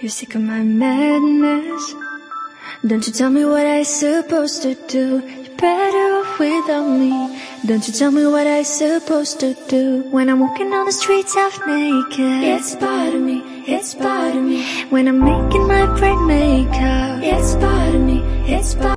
You're sick of my madness. Don't you tell me what I supposed to do. You're better off without me. Don't you tell me what I supposed to do. When I'm walking on the streets half naked. It's part of me, it's part of me. When I'm making my brain makeup. It's part of me, it's part